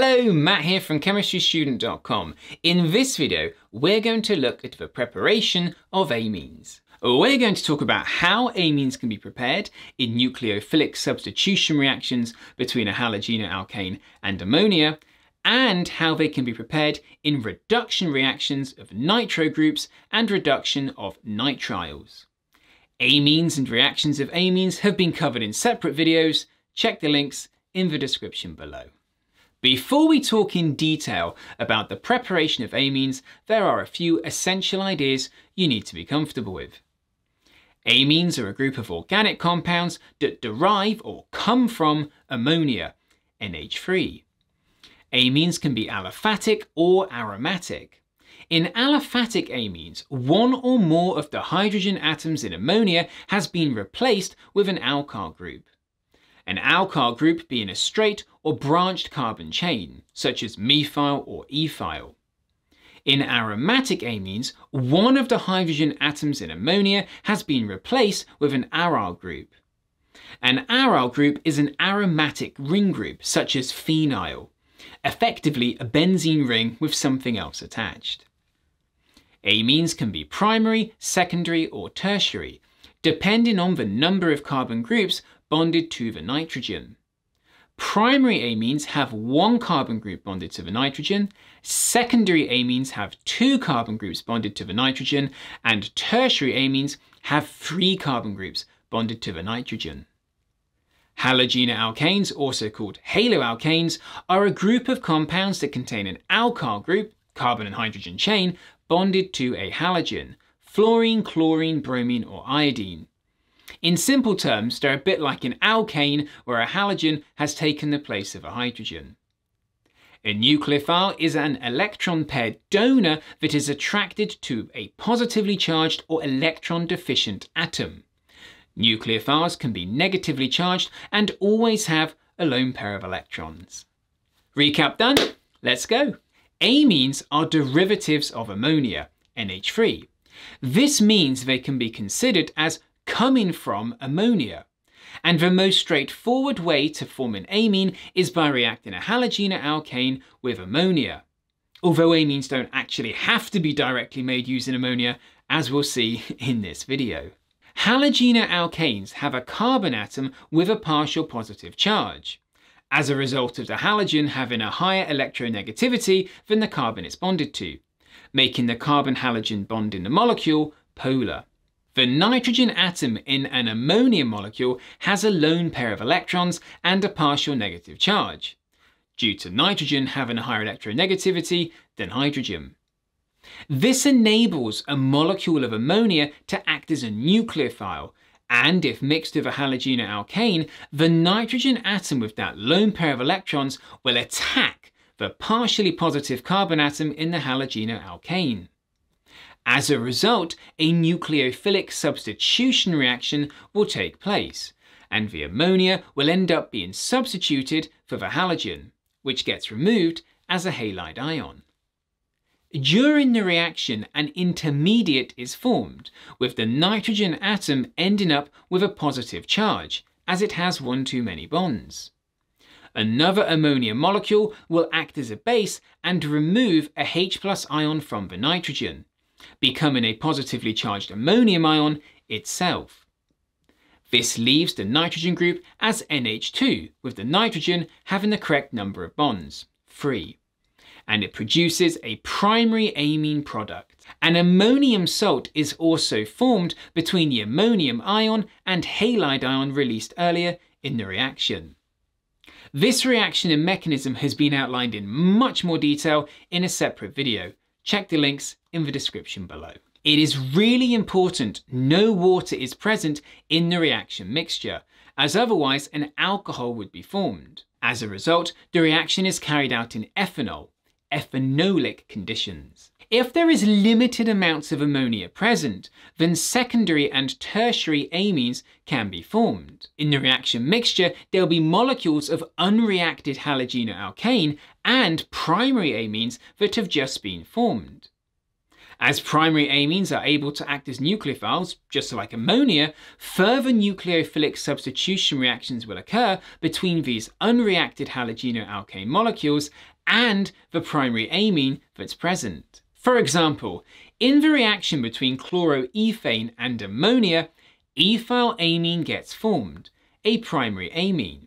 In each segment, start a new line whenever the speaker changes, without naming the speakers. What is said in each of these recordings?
Hello, Matt here from chemistrystudent.com. In this video, we're going to look at the preparation of amines. We're going to talk about how amines can be prepared in nucleophilic substitution reactions between a halogenate and ammonia, and how they can be prepared in reduction reactions of nitro groups and reduction of nitriles. Amines and reactions of amines have been covered in separate videos. Check the links in the description below. Before we talk in detail about the preparation of amines, there are a few essential ideas you need to be comfortable with. Amines are a group of organic compounds that derive or come from ammonia, NH3. Amines can be aliphatic or aromatic. In aliphatic amines, one or more of the hydrogen atoms in ammonia has been replaced with an alkyl group an alkyl group being a straight or branched carbon chain, such as methyl or ethyl. In aromatic amines, one of the hydrogen atoms in ammonia has been replaced with an aryl group. An aryl group is an aromatic ring group, such as phenyl, effectively a benzene ring with something else attached. Amines can be primary, secondary or tertiary, depending on the number of carbon groups bonded to the nitrogen. Primary amines have one carbon group bonded to the nitrogen, secondary amines have two carbon groups bonded to the nitrogen, and tertiary amines have three carbon groups bonded to the nitrogen. Halogenoalkanes, also called haloalkanes, are a group of compounds that contain an alkyl group, carbon and hydrogen chain, bonded to a halogen, fluorine, chlorine, bromine or iodine. In simple terms, they're a bit like an alkane where a halogen has taken the place of a hydrogen. A nucleophile is an electron pair donor that is attracted to a positively charged or electron deficient atom. Nucleophiles can be negatively charged and always have a lone pair of electrons. Recap done? Let's go. Amines are derivatives of ammonia, NH3. This means they can be considered as coming from ammonia. And the most straightforward way to form an amine is by reacting a halogenoalkane with ammonia. Although amines don't actually have to be directly made using ammonia, as we'll see in this video. Halogenoalkanes have a carbon atom with a partial positive charge, as a result of the halogen having a higher electronegativity than the carbon it's bonded to, making the carbon-halogen bond in the molecule polar. The nitrogen atom in an ammonia molecule has a lone pair of electrons and a partial negative charge, due to nitrogen having a higher electronegativity than hydrogen. This enables a molecule of ammonia to act as a nucleophile, and if mixed with a halogenoalkane, the nitrogen atom with that lone pair of electrons will attack the partially positive carbon atom in the halogenoalkane. As a result, a nucleophilic substitution reaction will take place, and the ammonia will end up being substituted for the halogen, which gets removed as a halide ion. During the reaction, an intermediate is formed, with the nitrogen atom ending up with a positive charge, as it has one too many bonds. Another ammonia molecule will act as a base and remove a H plus ion from the nitrogen, becoming a positively charged ammonium ion itself. This leaves the nitrogen group as NH2, with the nitrogen having the correct number of bonds, 3. And it produces a primary amine product. An ammonium salt is also formed between the ammonium ion and halide ion released earlier in the reaction. This reaction and mechanism has been outlined in much more detail in a separate video, Check the links in the description below. It is really important no water is present in the reaction mixture, as otherwise an alcohol would be formed. As a result, the reaction is carried out in ethanol, ethanolic conditions. If there is limited amounts of ammonia present, then secondary and tertiary amines can be formed. In the reaction mixture, there will be molecules of unreacted halogenoalkane and primary amines that have just been formed. As primary amines are able to act as nucleophiles, just like ammonia, further nucleophilic substitution reactions will occur between these unreacted halogenoalkane molecules and the primary amine that's present. For example, in the reaction between chloroethane and ammonia, ethylamine gets formed, a primary amine.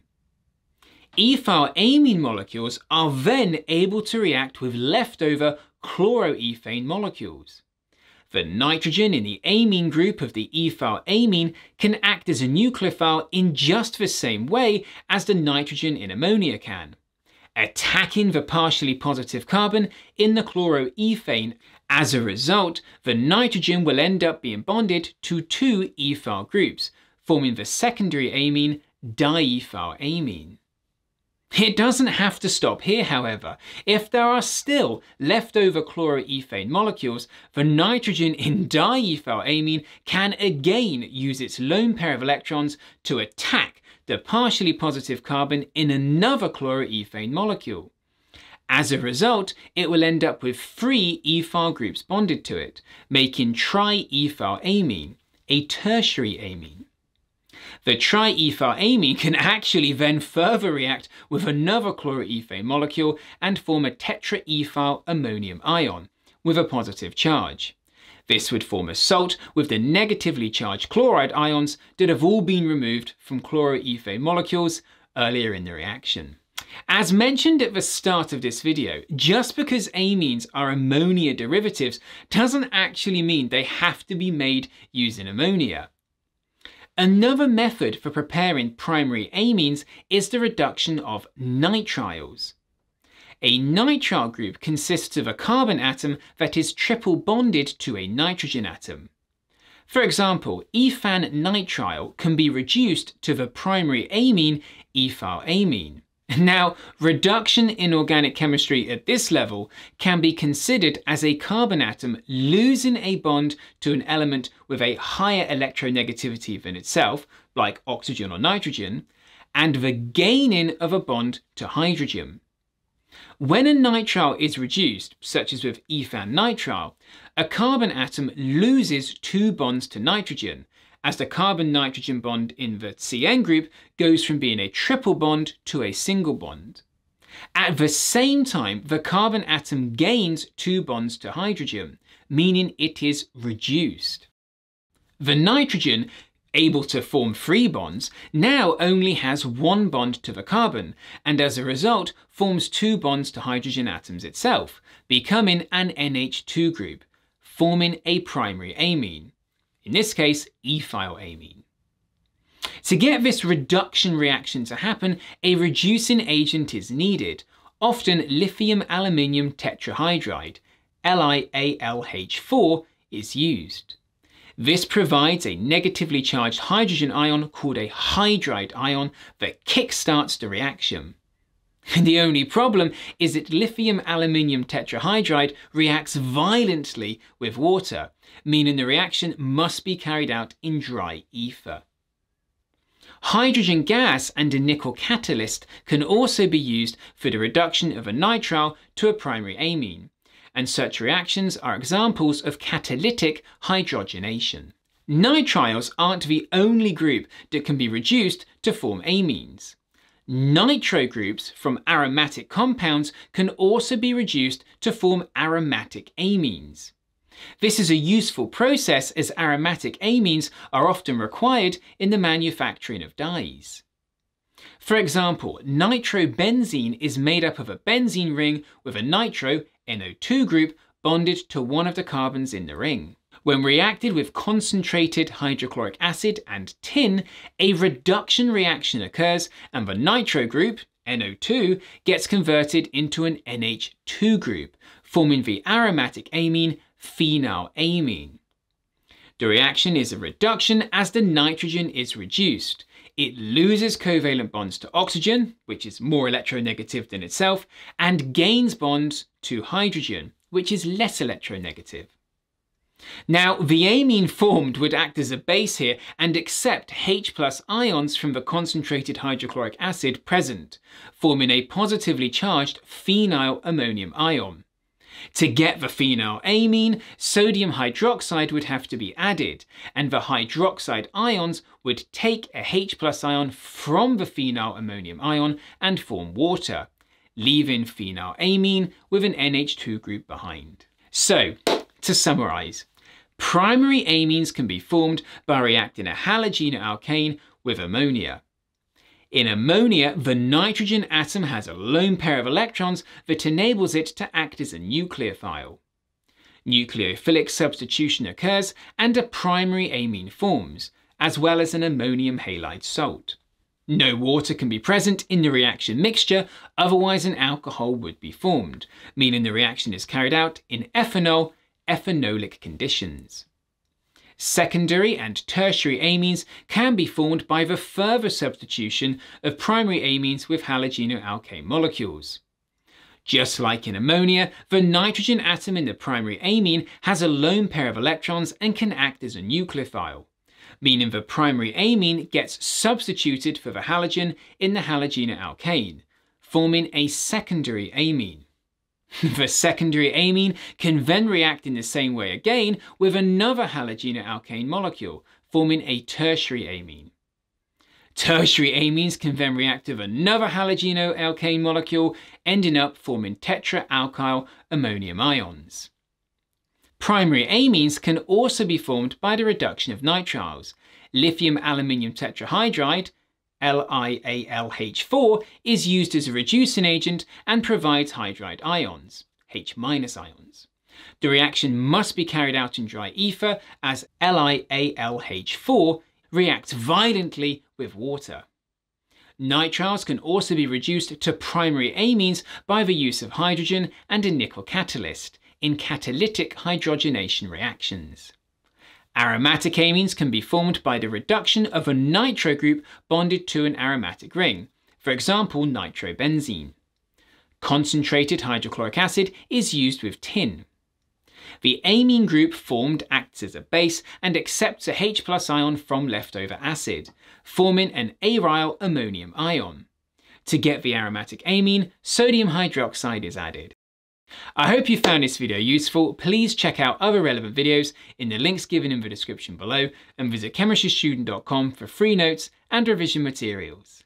Ethylamine molecules are then able to react with leftover chloroethane molecules. The nitrogen in the amine group of the ethylamine can act as a nucleophile in just the same way as the nitrogen in ammonia can, attacking the partially positive carbon in the chloroethane. As a result, the nitrogen will end up being bonded to two ethyl groups, forming the secondary amine diethyl amine. It doesn't have to stop here, however. If there are still leftover chloroethane molecules, the nitrogen in diethylamine can again use its lone pair of electrons to attack the partially positive carbon in another chloroethane molecule. As a result, it will end up with three ethyl groups bonded to it, making triethylamine, a tertiary amine. The triethylamine can actually then further react with another chloroethane molecule and form a tetraethyl ammonium ion with a positive charge. This would form a salt with the negatively charged chloride ions that have all been removed from chloroethane molecules earlier in the reaction. As mentioned at the start of this video, just because amines are ammonia derivatives doesn't actually mean they have to be made using ammonia. Another method for preparing primary amines is the reduction of nitriles. A nitrile group consists of a carbon atom that is triple bonded to a nitrogen atom. For example, ethanenitrile can be reduced to the primary amine ethylamine. Now, reduction in organic chemistry at this level can be considered as a carbon atom losing a bond to an element with a higher electronegativity than itself, like oxygen or nitrogen, and the gaining of a bond to hydrogen. When a nitrile is reduced, such as with ethanenitrile, a carbon atom loses two bonds to nitrogen, as the carbon-nitrogen bond in the CN group goes from being a triple bond to a single bond. At the same time, the carbon atom gains two bonds to hydrogen, meaning it is reduced. The nitrogen, able to form free bonds, now only has one bond to the carbon, and as a result forms two bonds to hydrogen atoms itself, becoming an NH2 group, forming a primary amine in this case ethylamine. To get this reduction reaction to happen, a reducing agent is needed, often lithium aluminium tetrahydride, LiAlH4, is used. This provides a negatively charged hydrogen ion called a hydride ion that kickstarts the reaction. The only problem is that lithium aluminium tetrahydride reacts violently with water, meaning the reaction must be carried out in dry ether. Hydrogen gas and a nickel catalyst can also be used for the reduction of a nitrile to a primary amine, and such reactions are examples of catalytic hydrogenation. Nitriles aren't the only group that can be reduced to form amines. Nitro groups from aromatic compounds can also be reduced to form aromatic amines. This is a useful process as aromatic amines are often required in the manufacturing of dyes. For example, nitrobenzene is made up of a benzene ring with a nitro NO2 group bonded to one of the carbons in the ring. When reacted with concentrated hydrochloric acid and tin, a reduction reaction occurs and the nitro group, NO2, gets converted into an NH2 group, forming the aromatic amine phenylamine. The reaction is a reduction as the nitrogen is reduced. It loses covalent bonds to oxygen, which is more electronegative than itself, and gains bonds to hydrogen, which is less electronegative. Now, the amine formed would act as a base here and accept H plus ions from the concentrated hydrochloric acid present, forming a positively charged phenyl ammonium ion. To get the phenylamine, sodium hydroxide would have to be added, and the hydroxide ions would take a H plus ion from the phenylammonium ion and form water, leaving phenylamine with an NH2 group behind. So, to summarise, primary amines can be formed by reacting a halogenoalkane with ammonia. In ammonia, the nitrogen atom has a lone pair of electrons that enables it to act as a nucleophile. Nucleophilic substitution occurs and a primary amine forms, as well as an ammonium halide salt. No water can be present in the reaction mixture, otherwise an alcohol would be formed, meaning the reaction is carried out in ethanol, ethanolic conditions. Secondary and tertiary amines can be formed by the further substitution of primary amines with halogenoalkane molecules. Just like in ammonia, the nitrogen atom in the primary amine has a lone pair of electrons and can act as a nucleophile, meaning the primary amine gets substituted for the halogen in the halogenoalkane, forming a secondary amine. the secondary amine can then react in the same way again with another halogenoalkane molecule, forming a tertiary amine. Tertiary amines can then react with another halogenoalkane molecule, ending up forming tetraalkyl ammonium ions. Primary amines can also be formed by the reduction of nitriles. Lithium aluminium tetrahydride LiAlH4 is used as a reducing agent and provides hydride ions, H- ions. The reaction must be carried out in dry ether as LiAlH4 reacts violently with water. Nitriles can also be reduced to primary amines by the use of hydrogen and a nickel catalyst in catalytic hydrogenation reactions. Aromatic amines can be formed by the reduction of a nitro group bonded to an aromatic ring, for example nitrobenzene. Concentrated hydrochloric acid is used with tin. The amine group formed acts as a base and accepts a H plus ion from leftover acid, forming an aryl ammonium ion. To get the aromatic amine, sodium hydroxide is added. I hope you found this video useful. Please check out other relevant videos in the links given in the description below and visit chemistrystudent.com for free notes and revision materials.